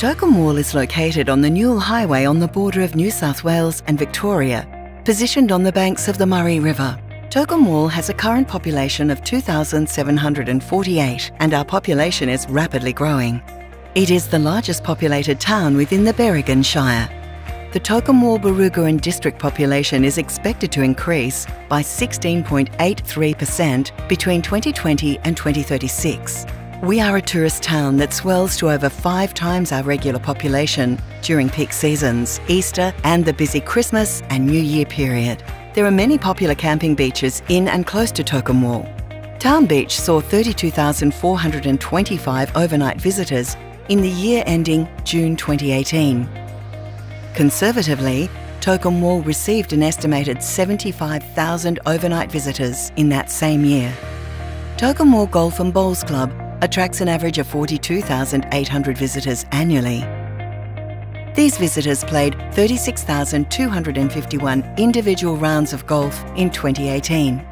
Tocumwal is located on the Newell Highway on the border of New South Wales and Victoria, positioned on the banks of the Murray River. Tocumwal has a current population of 2,748 and our population is rapidly growing. It is the largest populated town within the Berrigan Shire. The Tocumwal Barooga and district population is expected to increase by 16.83% between 2020 and 2036. We are a tourist town that swells to over five times our regular population during peak seasons, Easter, and the busy Christmas and New Year period. There are many popular camping beaches in and close to Tocumwal. Town Beach saw 32,425 overnight visitors in the year ending June 2018. Conservatively, Tocumwal received an estimated 75,000 overnight visitors in that same year. Tocumwal Golf and Bowls Club attracts an average of 42,800 visitors annually. These visitors played 36,251 individual rounds of golf in 2018.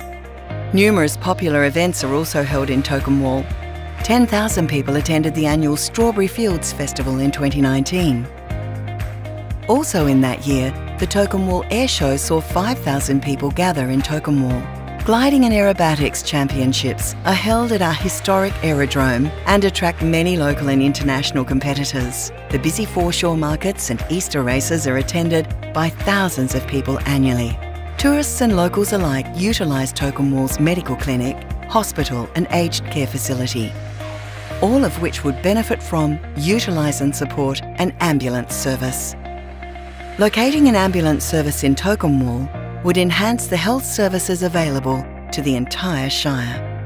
Numerous popular events are also held in Tocumwal. 10,000 people attended the annual Strawberry Fields Festival in 2019. Also in that year, the Tocumwal Air Show saw 5,000 people gather in Tocumwal. Gliding and Aerobatics Championships are held at our historic aerodrome and attract many local and international competitors. The busy foreshore markets and Easter races are attended by thousands of people annually. Tourists and locals alike utilise Tocumwal's medical clinic, hospital and aged care facility, all of which would benefit from, utilise and support an ambulance service. Locating an ambulance service in Tocumwal would enhance the health services available to the entire Shire.